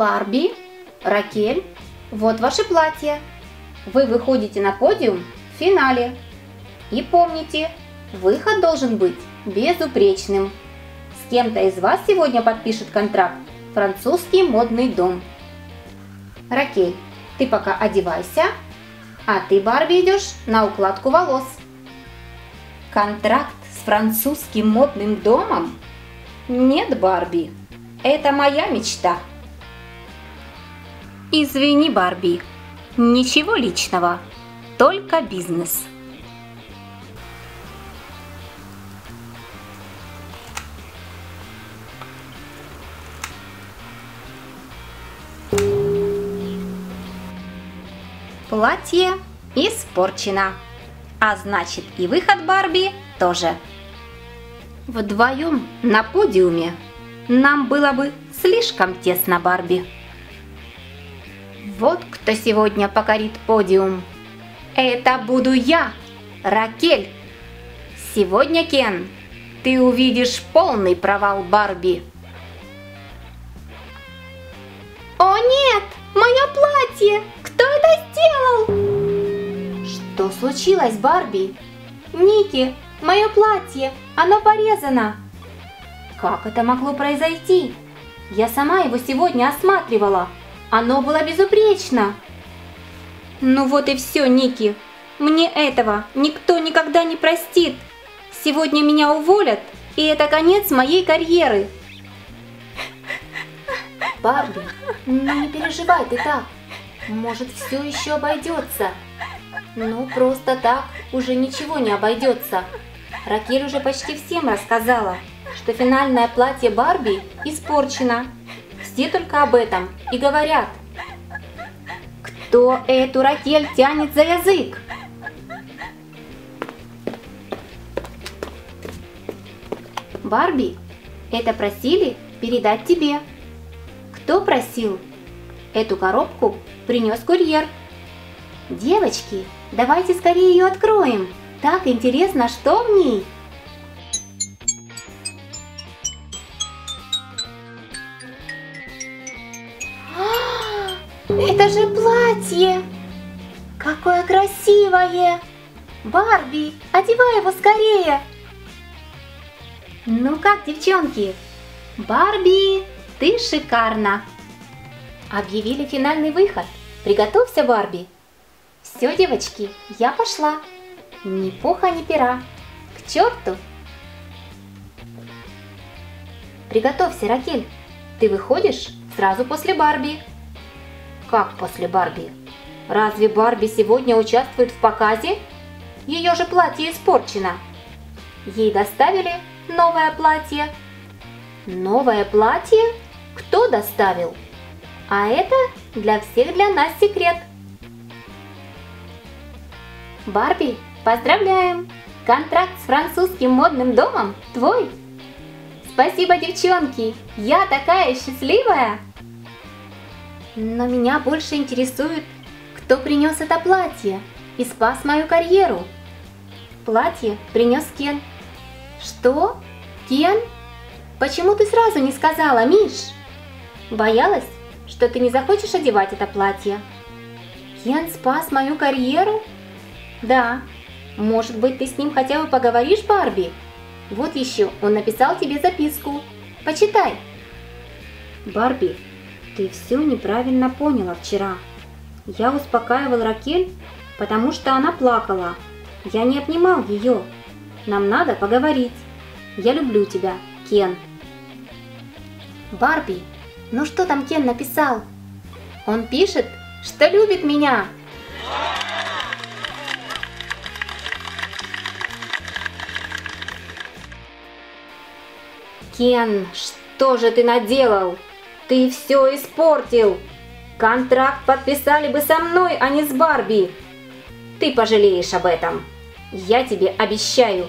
Барби, Ракель, вот ваше платье. Вы выходите на подиум в финале. И помните, выход должен быть безупречным. С кем-то из вас сегодня подпишет контракт французский модный дом. Ракель, ты пока одевайся, а ты, Барби, идешь на укладку волос. Контракт с французским модным домом? Нет, Барби, это моя мечта. Извини, Барби, ничего личного, только бизнес. Платье испорчено, а значит и выход Барби тоже. Вдвоем на подиуме нам было бы слишком тесно, Барби. Вот кто сегодня покорит подиум. Это буду я, Ракель. Сегодня, Кен, ты увидишь полный провал Барби. О нет, мое платье! Кто это сделал? Что случилось, Барби? Ники, мое платье, оно порезано. Как это могло произойти? Я сама его сегодня осматривала. Оно было безупречно. Ну вот и все, Ники. Мне этого никто никогда не простит. Сегодня меня уволят, и это конец моей карьеры. Барби, ну не переживай ты так. Может, все еще обойдется. Ну, просто так уже ничего не обойдется. Ракель уже почти всем рассказала, что финальное платье Барби испорчено. Все только об этом и говорят. Кто эту Ракель тянет за язык? Барби, это просили передать тебе. Кто просил? Эту коробку принес курьер. Девочки, давайте скорее ее откроем. Так интересно, что в ней. Это же платье! Какое красивое! Барби, одевай его скорее! Ну как, девчонки? Барби, ты шикарна! Объявили финальный выход. Приготовься, Барби. Все, девочки, я пошла. Ни пуха, ни пера. К черту! Приготовься, Ракель. Ты выходишь сразу после Барби. Как после Барби? Разве Барби сегодня участвует в показе? Ее же платье испорчено. Ей доставили новое платье. Новое платье? Кто доставил? А это для всех для нас секрет. Барби, поздравляем! Контракт с французским модным домом твой! Спасибо, девчонки! Я такая счастливая! Но меня больше интересует, кто принес это платье и спас мою карьеру. Платье принес Кен. Что? Кен? Почему ты сразу не сказала, Миш? Боялась, что ты не захочешь одевать это платье. Кен спас мою карьеру? Да. Может быть, ты с ним хотя бы поговоришь, Барби? Вот еще, он написал тебе записку. Почитай. Барби, ты все неправильно поняла вчера. Я успокаивал Ракель, потому что она плакала. Я не обнимал ее. Нам надо поговорить. Я люблю тебя, Кен. Барби, ну что там Кен написал? Он пишет, что любит меня. Кен, что же ты наделал? Ты все испортил! Контракт подписали бы со мной, а не с Барби. Ты пожалеешь об этом. Я тебе обещаю.